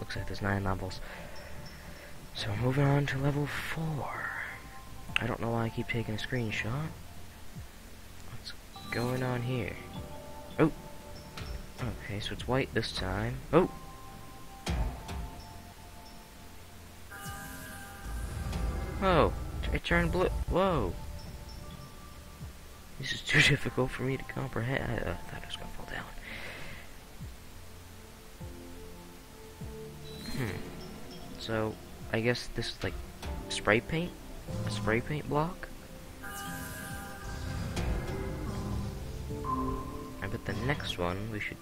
looks like there's nine levels. So moving on to level four. I don't know why I keep taking a screenshot. What's going on here? Oh! Okay, so it's white this time. Oh! Whoa! It turned blue. Whoa! This is too difficult for me to comprehend. I, I thought it was gonna fall down. So, I guess this is like spray paint? A spray paint block? I bet the next one we should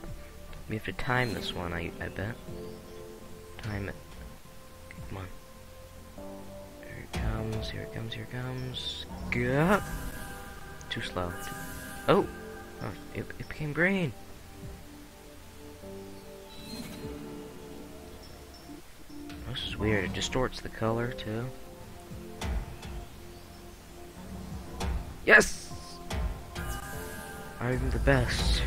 we have to time this one, I I bet. Time it. Come on. Here it comes, here it comes, here it comes. Go! Too slow. Oh! oh it, it became green. This is weird. It distorts the color too. Yes! I'm the best.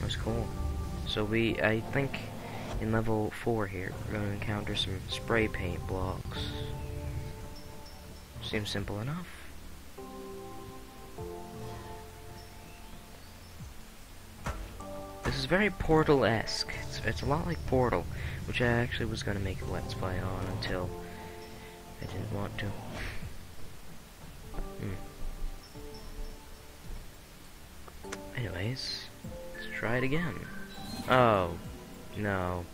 That's cool. So we, I think, in level 4 here, we're going to encounter some spray paint blocks. Seems simple enough. This is very Portal-esque. It's, it's a lot like Portal, which I actually was going to make a Let's Play on until I didn't want to. Hmm. Anyways, let's try it again. Oh, no.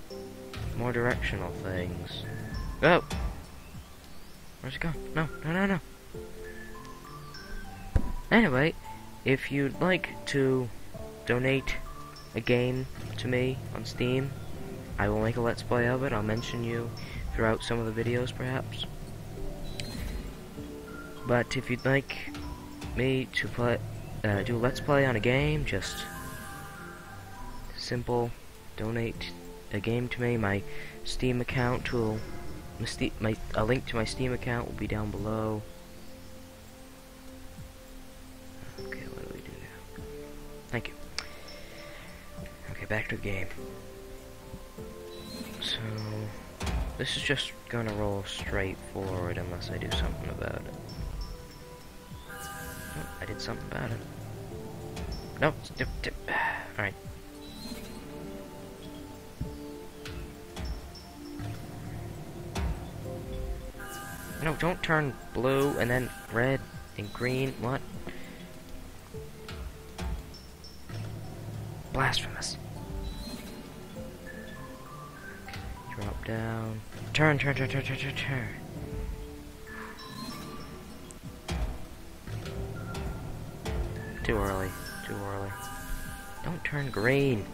More directional things. Oh! Where's it gone? No, no, no, no. Anyway, if you'd like to donate a game to me on Steam, I will make a Let's Play of it. I'll mention you throughout some of the videos, perhaps. But if you'd like me to play, uh, do a Let's Play on a game, just simple, donate a game to me. My Steam account will, my, Ste my a link to my Steam account will be down below. Okay, back to the game. So, this is just gonna roll straight forward unless I do something about it. Oh, I did something about it. Nope. Alright. No, don't turn blue and then red and green. What? Blasphemous. Down. Turn, turn, turn, turn, turn, turn, turn. Too early. Too early. Don't turn green.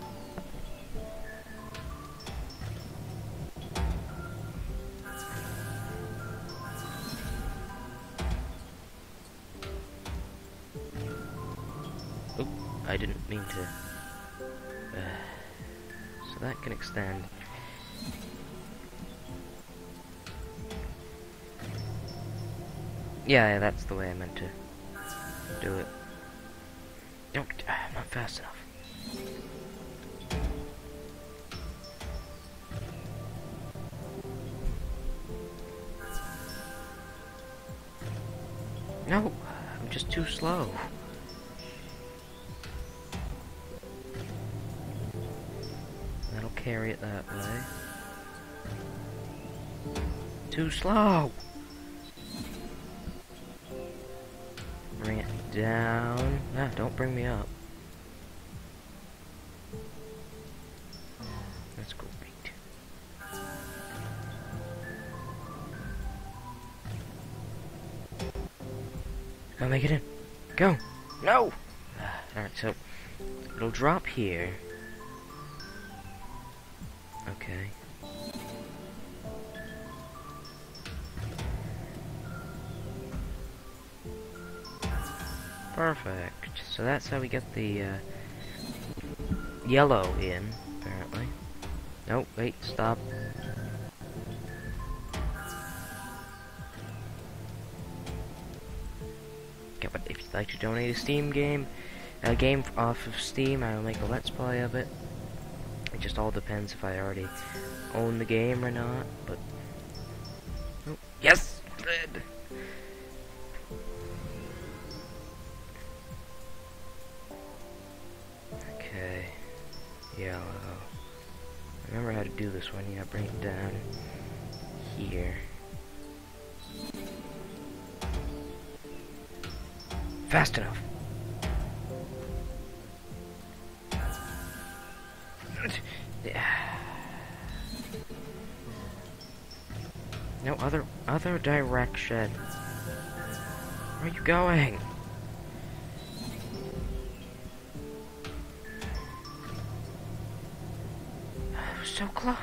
Oop, I didn't mean to. Uh, so that can extend. Yeah, yeah, that's the way I meant to do it. Don't, ah, I'm not fast enough. No, I'm just too slow. That'll carry it that way. Too slow! Down. Ah, don't bring me up. That's great. Go make it in. Go! No! Alright, so it'll drop here. Okay. Perfect. So that's how we get the uh, yellow in, apparently. Nope, wait, stop. Okay, but if you'd like to donate a Steam game, a game off of Steam, I will make a Let's Play of it. It just all depends if I already own the game or not, but... Oh, yes! Red! Yellow. Remember how to do this one. Yeah, bring it down here. Fast enough. No other other direction. Where are you going? So close.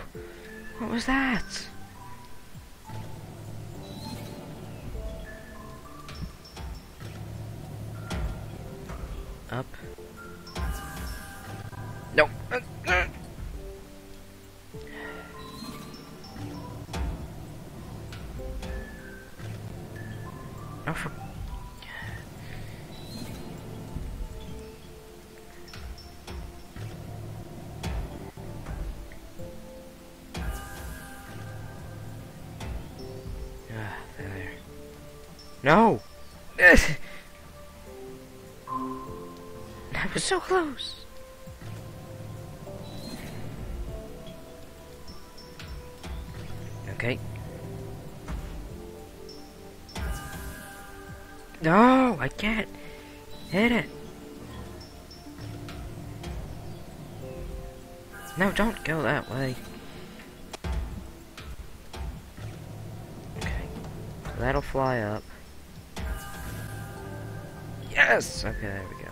What was that? Up. No. Uh, uh. No, No! that was so close! Okay. No, I can't hit it. No, don't go that way. Okay. That'll fly up. Yes! Okay, there we go.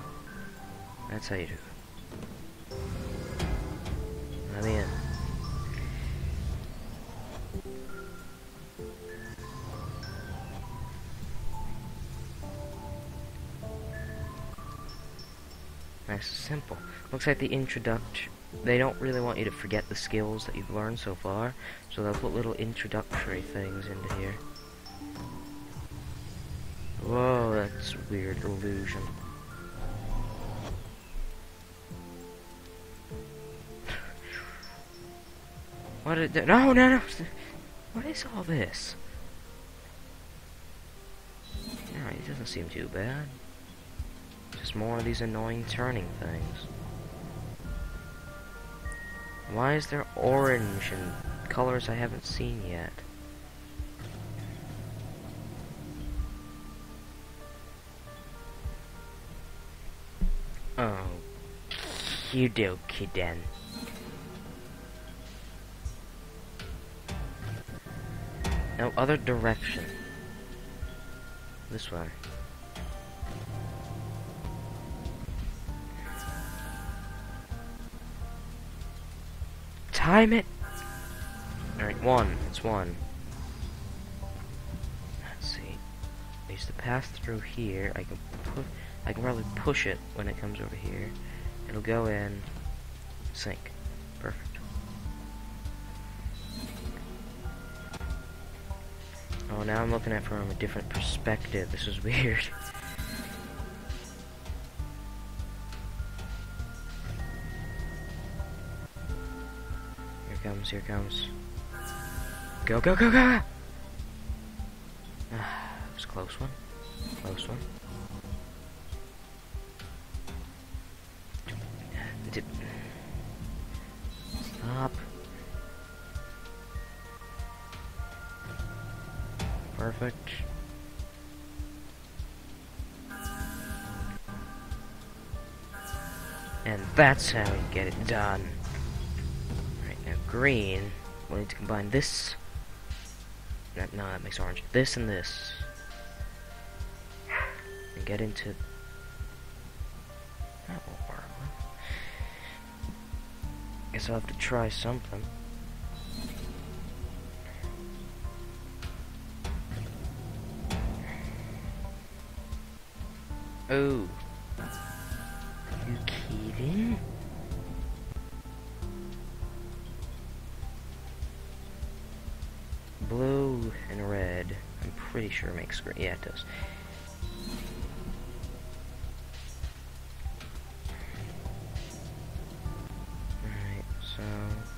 That's how you do it. I'm in. Nice and simple. Looks like the introduction. They don't really want you to forget the skills that you've learned so far, so they'll put little introductory things into here. Whoa, that's weird illusion. what that? No, no, no. What is all this? Alright, it doesn't seem too bad. Just more of these annoying turning things. Why is there orange and colors I haven't seen yet? You do, kidden. No other direction. This way. Time it! Alright, one. It's one. Let's see. I used to pass through here. I can put I can probably push it when it comes over here. It'll go in sync. Perfect. Oh now I'm looking at it from a different perspective. This is weird. Here comes, here comes. Go, go, go, go! Ah, it was close one. Close one. Perfect. And that's how you get it done Right, now green, we'll need to combine this. That, no, that makes orange. This and this. And get into... That won't work. Guess I'll have to try something. Oh. You kidding? blue and red. I'm pretty sure makes green. Yeah, it does.